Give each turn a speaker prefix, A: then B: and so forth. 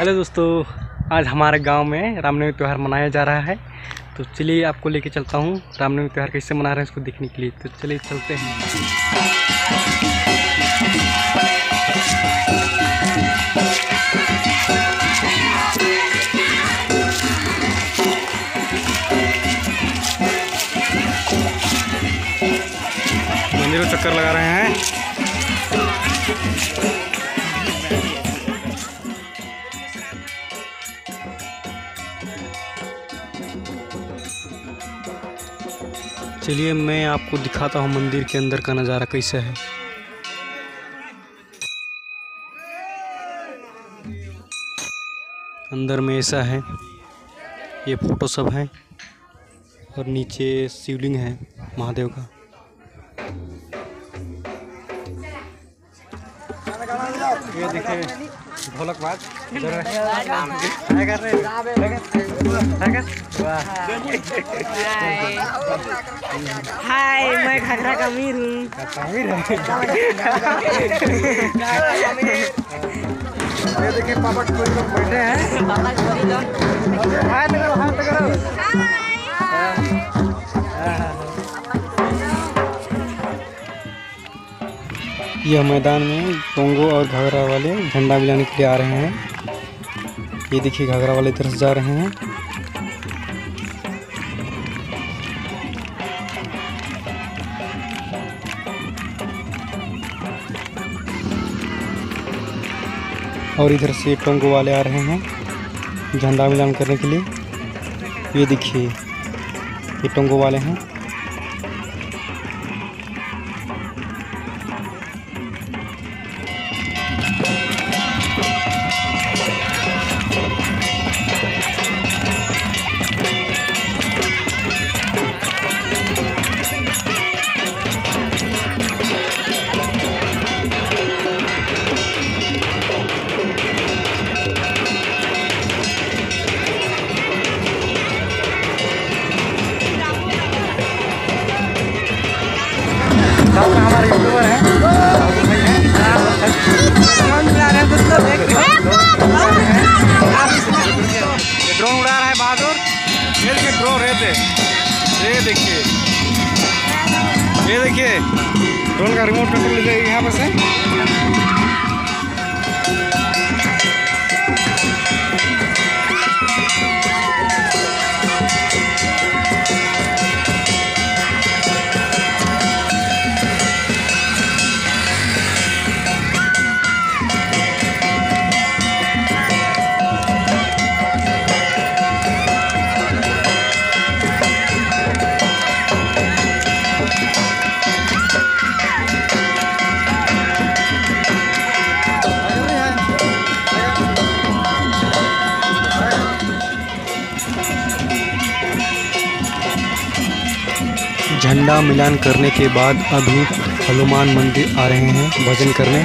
A: Hello दोस्तों, आज हमारे गाँव में रामनवमी त्यौहार मनाया जा रहा है। तो चलिए आपको लेके चलता हूँ, रामनवमी त्यौहार कैसे मना रहे हैं इसको देखने के लिए। तो चलिए चलते हैं। मंदिर चक्कर लगा रहे हैं। चलिए मैं आपको दिखाता हूँ मंदिर के अंदर का नज़ारा कैसा है। अंदर में ऐसा है, ये फ़ोटो सब है और नीचे शिवलिंग है महादेव का। ये देखिए ढोलक बाज?
B: हाय मैं घाघरा का अमीर हूँ।
A: ये देखिए पापा कोई लोग बैठे हैं। हाथ करो हाथ करो। यह मैदान में टोंगो और घाघरा वाले झंडा मिलाने के लिए आ रहे हैं। ये देखिए, घाघरा वाले से जा रहे हैं। और इधर से टोंगो वाले आ रहे हैं झंडा मिलान करने के लिए। ये देखिए, ये टोंगो वाले हैं। ये देखिए। ये देखिए। ड्रोन का रिमोट कंट्रोल यहाँ पर से। झंडा मिलान करने के बाद अभी हनुमान मंदिर आ रहे हैं भजन करने।